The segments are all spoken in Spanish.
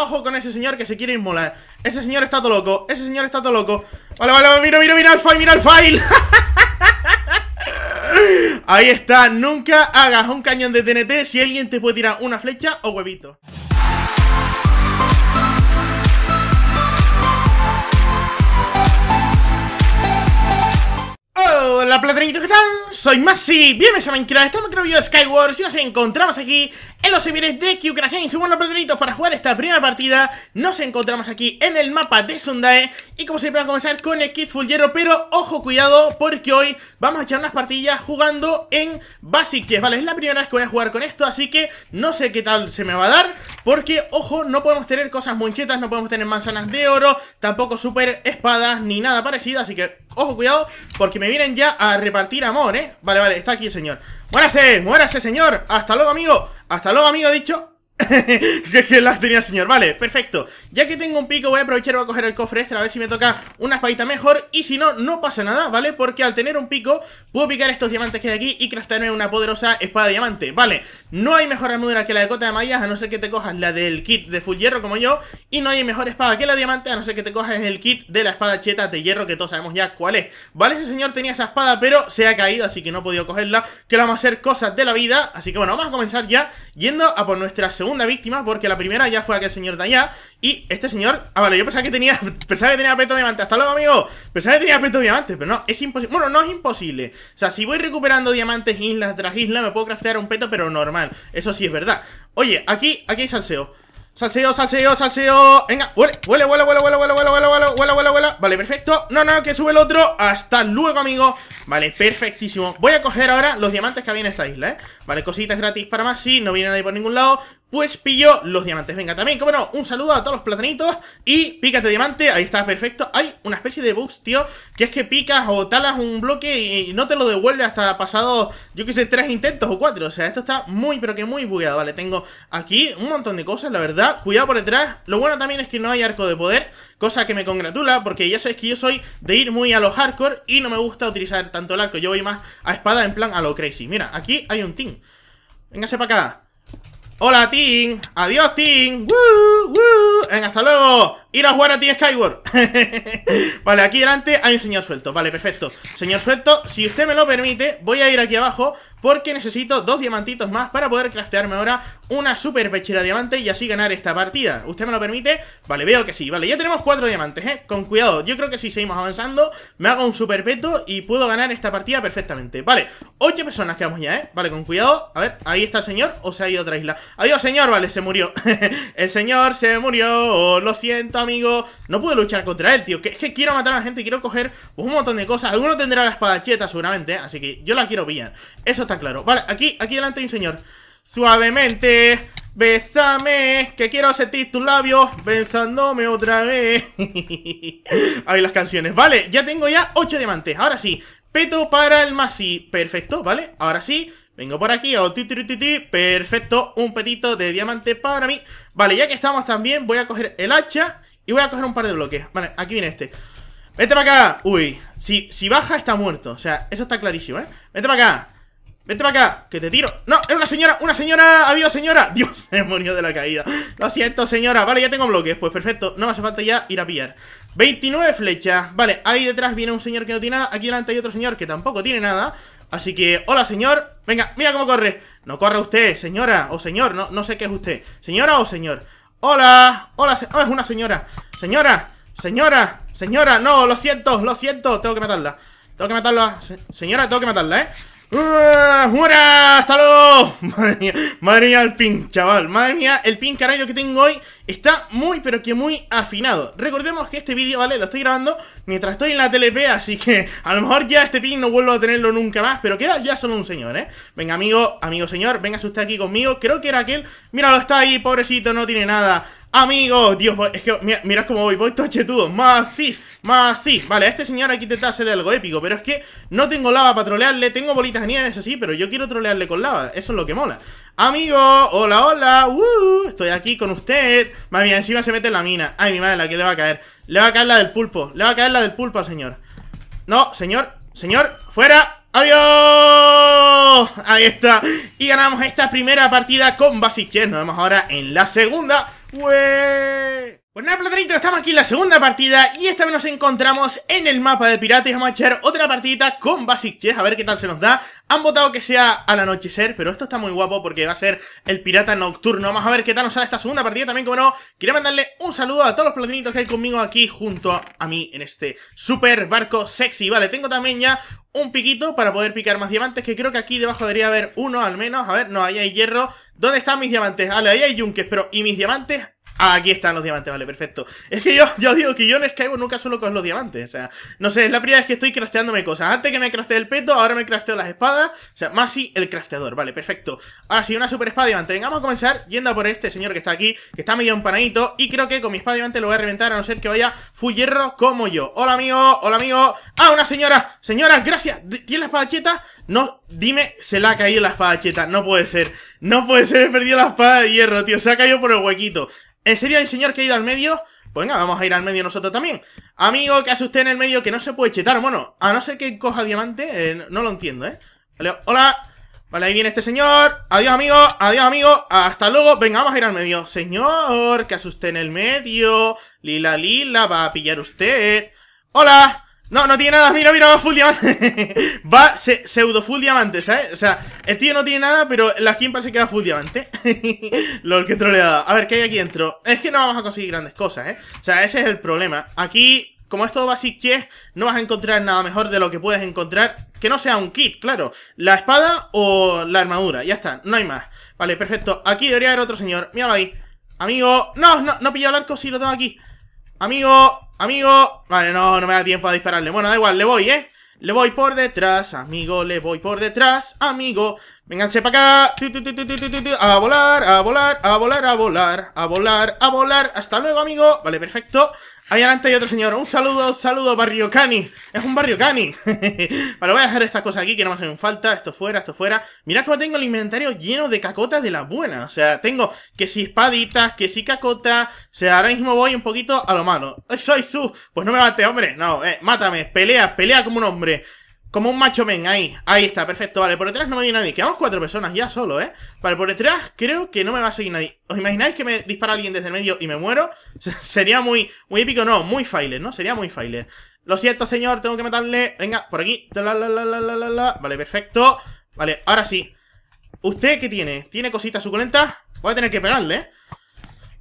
Ojo con ese señor que se quiere inmolar. Ese señor está todo loco. Ese señor está todo loco. Vale, vale, mira, mira, mira el file, mira el file. Ahí está, nunca hagas un cañón de TNT si alguien te puede tirar una flecha o huevito Hola platanitos, ¿qué tal? Soy Masi, bienvenidos a Minecraft, estamos en el Skyward y nos encontramos aquí en los servidores de QCraft Games bueno platanitos, para jugar esta primera partida nos encontramos aquí en el mapa de Sundae. Y como siempre vamos a comenzar con el kit full hierro, pero ojo, cuidado, porque hoy vamos a echar unas partidas jugando en Basic Chess Vale, es la primera vez que voy a jugar con esto, así que no sé qué tal se me va a dar Porque, ojo, no podemos tener cosas muy chetas, no podemos tener manzanas de oro Tampoco super espadas ni nada parecido, así que ojo, cuidado, porque me vienen ya a repartir amor, ¿eh? Vale, vale, está aquí el señor ¡Muérase! ¡Muérase, señor! ¡Hasta luego, amigo! ¡Hasta luego, amigo! dicho que las tenía el señor, vale, perfecto. Ya que tengo un pico voy a aprovechar voy a coger el cofre extra A ver si me toca una espadita mejor. Y si no, no pasa nada, ¿vale? Porque al tener un pico Puedo picar estos diamantes que hay aquí Y craftarme una poderosa espada de diamante Vale, no hay mejor armadura que la de cota de mallas A no ser que te cojas la del kit de full hierro como yo. Y no hay mejor espada que la de diamante A no ser que te cojas el kit de la espada cheta de hierro Que todos sabemos ya cuál es. Vale, ese señor tenía esa espada pero se ha caído Así que no he podido cogerla Que vamos a hacer cosas de la vida. Así que bueno, vamos a comenzar ya Yendo a por nuestra segunda segunda víctima Porque la primera ya fue aquel señor de allá Y este señor... Ah, vale, yo pensaba que tenía... Pensaba que tenía peto diamante Hasta luego, amigo Pensaba que tenía peto diamante Pero no, es imposible Bueno, no es imposible O sea, si voy recuperando diamantes isla tras isla Me puedo craftear un peto, pero normal Eso sí es verdad Oye, aquí, aquí hay salseo Salseo, salseo, salseo Venga, huele, huele, huele, huele, huele, huele, huele, huele, huele, huele, huele, huele Vale, perfecto No, no, que sube el otro Hasta luego, amigo Vale, perfectísimo Voy a coger ahora los diamantes que había en esta isla, ¿eh? Vale, cositas gratis para más Sí, no viene nadie por ningún lado pues pillo los diamantes. Venga, también, como no, un saludo a todos los platanitos y pícate diamante, ahí está, perfecto. Hay una especie de bugs, tío, que es que picas o talas un bloque y no te lo devuelve hasta pasado, yo que sé, tres intentos o cuatro. O sea, esto está muy, pero que muy bugueado, ¿vale? Tengo aquí un montón de cosas, la verdad. Cuidado por detrás. Lo bueno también es que no hay arco de poder, cosa que me congratula, porque ya sabéis que yo soy de ir muy a lo hardcore y no me gusta utilizar tanto el arco. Yo voy más a espada en plan a lo crazy. Mira, aquí hay un team. Véngase para acá. Hola, Tim. Adiós, Tim. ¡Woo! ¡Woo! Venga, hasta luego. Ir a jugar a ti Skyward. Vale, aquí delante hay un señor suelto. Vale, perfecto. Señor suelto, si usted me lo permite Voy a ir aquí abajo Porque necesito dos diamantitos más Para poder craftearme ahora una super pechera diamante Y así ganar esta partida. ¿Usted me lo permite? Vale, veo que sí. Vale, ya tenemos cuatro diamantes, ¿eh? Con cuidado. Yo creo que si seguimos avanzando Me hago un super peto Y puedo ganar esta partida perfectamente. Vale, ocho personas quedamos ya, ¿eh? Vale, con cuidado. A ver, ahí está el señor ¿O se ha ido a otra isla? Adiós, señor. Vale, se murió. El señor se murió. Lo siento amigo No puedo luchar contra él, tío que Es que quiero matar a la gente, quiero coger un montón de cosas Alguno tendrá la espada cheta seguramente, así que yo la quiero pillar Eso está claro Vale, aquí, aquí delante hay un señor Suavemente Bésame, que quiero sentir tus labios besándome otra vez. Ahí las canciones. Vale, ya tengo ya 8 diamantes. Ahora sí, peto para el Masi. Perfecto, ¿vale? Ahora sí, vengo por aquí. Ti, Perfecto, un petito de diamante para mí. Vale, ya que estamos también, voy a coger el hacha y voy a coger un par de bloques. Vale, aquí viene este. Vete para acá. Uy, si, si baja está muerto. O sea, eso está clarísimo, ¿eh? Vete para acá. Vete para acá, que te tiro. No, es una señora, una señora, adiós señora. Dios, murió de la caída. Lo siento señora, vale, ya tengo bloques. Pues perfecto, no hace falta ya ir a pillar. 29 flechas, vale, ahí detrás viene un señor que no tiene nada. Aquí delante hay otro señor que tampoco tiene nada. Así que, hola señor. Venga, mira cómo corre. No corre usted, señora o señor, no, no sé qué es usted. Señora o señor Hola, hola, oh, es una señora Señora, señora, señora No, lo siento, lo siento, tengo que matarla Tengo que matarla, señora, tengo que matarla, eh ¡Ah! ¡Muera! ¡Hasta luego! Madre mía, madre mía el pin, chaval Madre mía, el pin canario que tengo hoy Está muy, pero que muy afinado. Recordemos que este vídeo, ¿vale? Lo estoy grabando mientras estoy en la TLP Así que a lo mejor ya este pin no vuelvo a tenerlo nunca más Pero queda ya solo un señor, ¿eh? Venga, amigo, amigo señor, venga usted aquí conmigo. Creo que era aquel. Míralo, está ahí, pobrecito, no tiene nada. Amigo, Dios, es que mira, mirad cómo voy, voy tochetudo. Más sí, más sí. Vale, a este señor hay que intentar hacerle algo épico Pero es que no tengo lava para trolearle. Tengo bolitas de nieve, eso sí, pero yo quiero trolearle con lava. Eso es lo que mola Amigo, hola, hola uh, Estoy aquí con usted. Madre mía, encima se mete la mina. Ay, mi madre, la que le va a caer. Le va a caer la del pulpo Le va a caer la del pulpo al señor. No, señor, señor, fuera. ¡Adiós! Ahí está. Y ganamos esta primera partida con Basic Chess. Nos vemos ahora en la segunda ¡Fue! Pues nada, estamos aquí en la segunda partida y esta vez nos encontramos en el mapa de pirata y vamos a echar otra partidita con Basic Chess, a ver qué tal se nos da. Han votado que sea al anochecer, pero esto está muy guapo porque va a ser el pirata nocturno. Vamos a ver qué tal nos sale esta segunda partida también, como no. Quiero mandarle un saludo a todos los platanitos que hay conmigo aquí junto a mí en este super barco sexy. Vale, tengo también ya un piquito para poder picar más diamantes, que creo que aquí debajo debería haber uno al menos. A ver, no, ahí hay hierro. ¿Dónde están mis diamantes? Vale, ahí hay yunques, pero ¿y mis diamantes? Ah, aquí están los diamantes, vale, perfecto. Es que yo, yo digo que yo en Skyward nunca suelo con los diamantes O sea, no sé, es la primera vez que estoy crafteándome cosas. Antes que me craftee el peto, ahora me crafteo las espadas O sea, Masi el crafteador, vale, perfecto. Ahora sí, una super espada diamante. Venga, vamos a comenzar yendo a por este señor que está aquí Que está medio empanadito Y creo que con mi espada diamante lo voy a reventar A no ser que vaya full hierro como yo. Hola, amigo, hola, amigo. Ah, una señora, señora, gracias. ¿Tiene la espada cheta? No, dime, se la ha caído la espada cheta. No puede ser, no puede ser, he perdido la espada de hierro, tío. Se ha caído por el huequito ¿En serio hay señor que ha ido al medio? Pues venga, vamos a ir al medio nosotros también. Amigo, ¿qué hace en el medio que no se puede chetar? Bueno, a no ser que coja diamante eh, No lo entiendo, ¿eh? Vale, hola. Vale, ahí viene este señor. Adiós, amigo. Adiós, amigo. Hasta luego. Venga, vamos a ir al medio. Señor, ¿qué hace en el medio? Lila, lila, va a pillar usted. Hola no, no tiene nada, mira, mira, va full diamante. Va pseudo full diamante, ¿sabes? O sea, el tío no tiene nada, pero la skin parece que va full diamante. Lol, que troleada. A ver, ¿qué hay aquí dentro? Es que no vamos a conseguir grandes cosas, ¿eh? O sea, ese es el problema. Aquí, como es todo Basic Chess No vas a encontrar nada mejor de lo que puedes encontrar Que no sea un kit, claro. La espada o la armadura, ya está, no hay más. Vale, perfecto, aquí debería haber otro señor. Míralo ahí. Amigo, no, no, no pillo el arco, sí lo tengo aquí Amigo, amigo. Vale, no, no me da tiempo a dispararle. Bueno, da igual, le voy, ¿eh? Le voy por detrás, amigo, le voy por detrás, amigo. Vénganse para acá. A volar, a volar, a volar, a volar A volar, a volar. Hasta luego, amigo. Vale, perfecto Ahí adelante hay otro señor. Un saludo, saludo, Barrio Cani. Es un Barrio Cani. vale, voy a dejar estas cosas aquí que no me hacen falta. Esto fuera, esto fuera. Mirad cómo tengo el inventario lleno de cacotas de las buenas. O sea, tengo que si espaditas, que si cacotas. O sea, ahora mismo voy un poquito a lo malo. Soy su. Pues no me mate, hombre. No, eh, mátame. Pelea, pelea como un hombre. Como un macho men, ahí, ahí está, perfecto Vale, por detrás no me viene nadie, quedamos cuatro personas ya solo, ¿eh? Vale, por detrás creo que no me va a seguir nadie ¿Os imagináis que me dispara alguien desde el medio y me muero? Sería muy, muy épico, no, muy failer, ¿no? Sería muy failer Lo siento, señor, tengo que matarle Venga, por aquí Vale, perfecto Vale, ahora sí ¿Usted qué tiene? ¿Tiene cositas suculentas? Voy a tener que pegarle, ¿eh?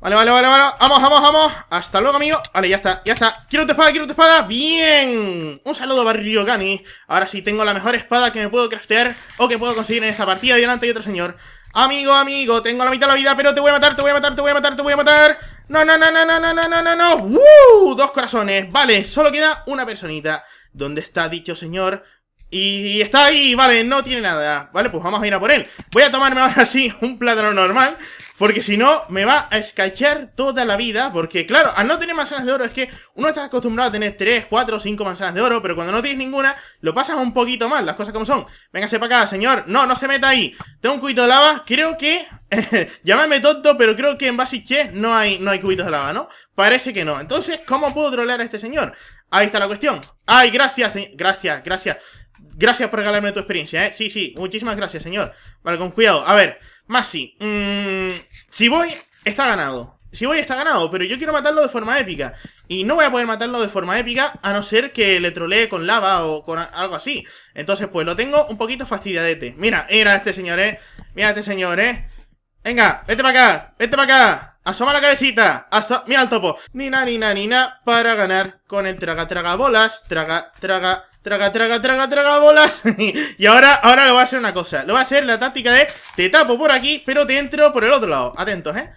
Vale, vale, vale, vale. Vamos, vamos, vamos. Hasta luego, amigo. Vale, ya está, ya está. Quiero tu espada, quiero tu espada. Bien. Un saludo, Barrio Gani. Ahora sí tengo la mejor espada que me puedo craftear O que puedo conseguir en esta partida. Delante hay otro señor. Amigo, amigo Tengo la mitad de la vida Pero te voy a matar, te voy a matar, te voy a matar, te voy a matar. No, no, no, no, no, no, no, no, no, no. ¡Uh! Dos corazones. Vale, solo queda una personita. ¿Dónde está dicho señor? Y está ahí, vale, no tiene nada. Vale, pues vamos a ir a por él. Voy a tomarme ahora sí un plátano normal porque si no, me va a escachar toda la vida Porque claro, al no tener manzanas de oro Es que uno está acostumbrado a tener 3, 4, 5 manzanas de oro Pero cuando no tienes ninguna, lo pasas un poquito mal Las cosas como son. Véngase para acá, señor. No, no se meta ahí. Tengo un cubito de lava Creo que... llámame tonto, pero creo que en Basic no hay, no hay cubitos de lava, ¿no? Parece que no. Entonces, ¿cómo puedo trolear a este señor? Ahí está la cuestión. Ay, gracias, gracias, gracias Gracias por regalarme tu experiencia, ¿eh? Sí, sí, muchísimas gracias, señor. Vale, con cuidado. A ver, Masi mmm, Si voy, está ganado. Si voy, está ganado Pero yo quiero matarlo de forma épica. Y no voy a poder matarlo de forma épica A no ser que le trolee con lava o con algo así. Entonces, pues lo tengo un poquito fastidiadete. Mira, mira este señor, ¿eh? Mira este señor, ¿eh? Venga, vete para acá, vete para acá. Asoma la cabecita, mira el topo. Ni na, ni na, ni na Para ganar con el traga, traga bolas Traga, traga, traga, traga, traga, traga bolas Y ahora, ahora lo voy a hacer una cosa. Lo voy a hacer la táctica de Te tapo por aquí, pero te entro por el otro lado. Atentos, eh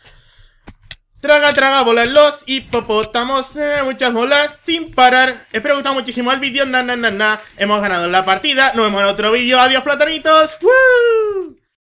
Traga, traga, bolas los hipopótamos. Muchas bolas sin parar. Espero que os gustado muchísimo el vídeo. Na, na, na, na. Hemos ganado la partida. Nos vemos en otro vídeo. Adiós, platanitos. ¡Woo!